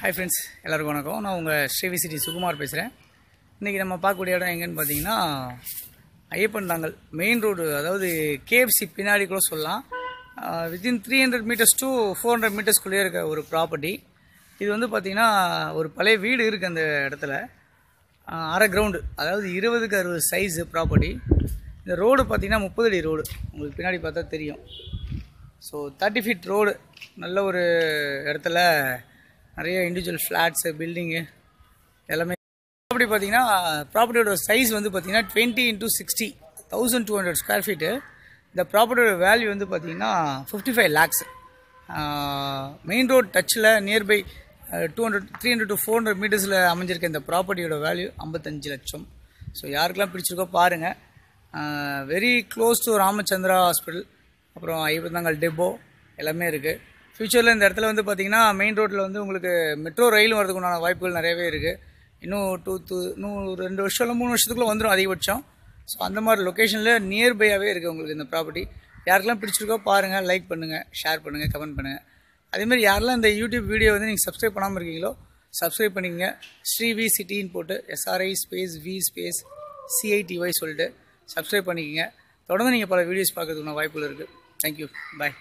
Hi friends எல்லாருக்கும் வணக்கம். நான் உங்கள் ஸ்ரீவிசிட்டி சுகுமார் பேசுகிறேன் இன்றைக்கி நம்ம பார்க்கக்கூடிய இடம் எங்கேன்னு பார்த்தீங்கன்னா ஐயப்பன் தாங்கல் மெயின் ரோடு அதாவது கேஎஃப்சி பின்னாடி கூட சொல்லலாம். Within three hundred metres to four hundred மீட்டர்ஸ்குள்ளேயே இருக்க ஒரு ப்ராப்பர்ட்டி இது வந்து பார்த்திங்கன்னா ஒரு பழைய வீடு இருக்குது அந்த இடத்துல. அரை கிரவுண்டு அதாவது இருபதுக்கு அறுபது சைஸு ப்ராப்பர்ட்டி இந்த ரோடு பார்த்திங்கன்னா முப்பது அடி ரோடு உங்களுக்கு பின்னாடி பார்த்தா தெரியும். ஸோ தேர்ட்டி ஃபீட் ரோடு நல்ல ஒரு இடத்துல நிறைய இண்டிவிஜுவல் ஃப்ளாட்ஸு பில்டிங்கு எல்லாமே. ப்ராப்பர்ட்டி பார்த்தீங்கன்னா ப்ராப்பர்ட்டியோட சைஸ் வந்து பார்த்தீங்கன்னா twenty into sixty thousand two hundred square feet இந்த ப்ராப்பர்ட்டியோட வேல்யூ வந்து பார்த்தீங்கன்னா fifty five lakhs main road டச்சில் nearby two hundred three hundred to four hundred மீட்டர்ஸில் அமைஞ்சிருக்க இந்த ப்ராப்பர்ட்டியோட வேல்யூ ஐம்பத்தஞ்சு லட்சம். ஸோ யாருக்கெல்லாம் பிடிச்சிருக்கோ பாருங்கள் very close to Ramachandra hospital அப்புறம் ஐம்பத்தாங்கல் டெப்போ எல்லாமே இருக்குது ஃப்யூச்சரில் இந்த இடத்துல வந்து பார்த்திங்கன்னா மெயின் ரோட்டில் வந்து உங்களுக்கு மெட்ரோ ரயிலும் வரதுக்கு உண்டான வாய்ப்புகள் நிறையவே இருக்குது இன்னும் டூ டூ இன்னும் ரெண்டு வருஷம் இல்லை மூணு வருஷத்துக்குள்ளே வந்துடும் அதிகபட்சம். ஸோ அந்த மாதிரி லொக்கேஷனில் நியர்பையாகவே இருக்குது உங்களுக்கு இந்த ப்ராப்பர்ட்டி யாருக்கெல்லாம் பிடிச்சிருக்கோ பாருங்கள் லைக் பண்ணுங்கள் ஷேர் பண்ணுங்கள் கமெண்ட் பண்ணுங்கள் அதேமாதிரி யாரெல்லாம் இந்த யூடியூப் வீடியோ வந்து நீங்கள் சப்ஸ்கிரைப் பண்ணாமல் இருக்கீங்களோ சப்ஸ்கிரைப் பண்ணிக்கங்க. ஸ்ரீ வி சிட்டின்னு போட்டு SRI space V space CITY சொல்லிட்டு சப்ஸ்கிரைப் பண்ணிக்கங்க. தொடர்ந்து நீங்கள் பல வீடியோஸ் பார்க்கறதுக்கான வாய்ப்புகள் இருக்குது தேங்க்யூ பாய்